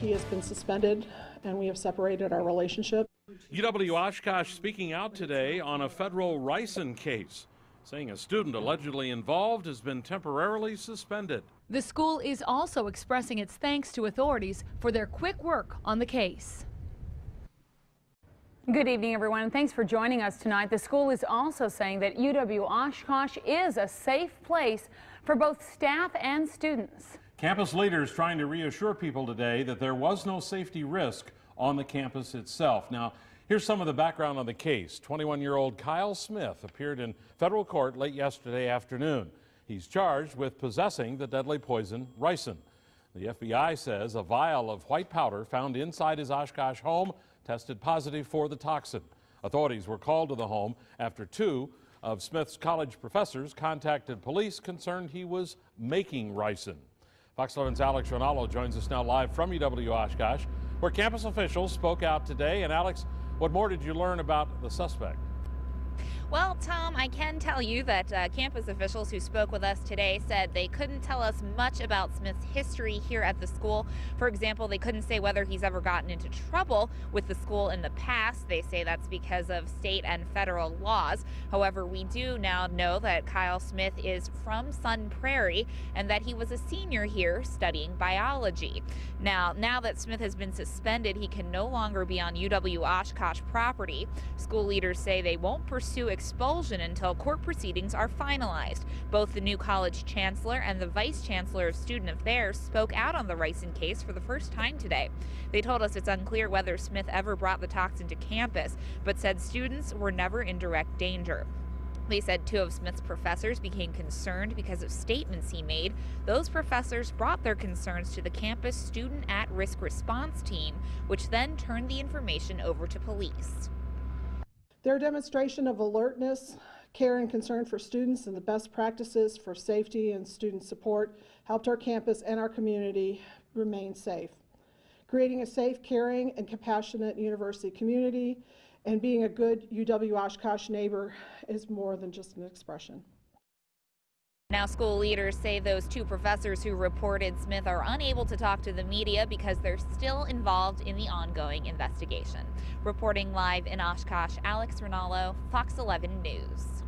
He has been suspended, and we have separated our relationship. UW Oshkosh speaking out today on a federal ricin case, saying a student allegedly involved has been temporarily suspended. The school is also expressing its thanks to authorities for their quick work on the case. Good evening, everyone, and thanks for joining us tonight. The school is also saying that UW Oshkosh is a safe place for both staff and students. Campus leaders trying to reassure people today that there was no safety risk on the campus itself. Now, here's some of the background on the case. 21-year-old Kyle Smith appeared in federal court late yesterday afternoon. He's charged with possessing the deadly poison ricin. The FBI says a vial of white powder found inside his Oshkosh home tested positive for the toxin. Authorities were called to the home after two of Smith's college professors contacted police concerned he was making ricin. Fox 11's Alex Rinaldo joins us now live from UW Oshkosh, where campus officials spoke out today. And Alex, what more did you learn about the suspect? Well, Tom, I can tell you that uh, campus officials who spoke with us today said they couldn't tell us much about Smith's history here at the school. For example, they couldn't say whether he's ever gotten into trouble with the school in the past. They say that's because of state and federal laws. However, we do now know that Kyle Smith is from Sun Prairie and that he was a senior here studying biology. Now, now that Smith has been suspended, he can no longer be on UW Oshkosh property. School leaders say they won't pursue expulsion until court proceedings are finalized. Both the new college chancellor and the vice chancellor of student affairs spoke out on the ricin case for the first time today. They told us it's unclear whether Smith ever brought the toxin to campus, but said students were never in direct danger. They said two of Smith's professors became concerned because of statements he made. Those professors brought their concerns to the campus Student at Risk Response Team, which then turned the information over to police. Their demonstration of alertness, care, and concern for students and the best practices for safety and student support helped our campus and our community remain safe. Creating a safe, caring, and compassionate university community and being a good UW Oshkosh neighbor is more than just an expression. Now, school leaders say those two professors who reported Smith are unable to talk to the media because they're still involved in the ongoing investigation. Reporting live in Oshkosh, Alex Rinaldo, Fox 11 News.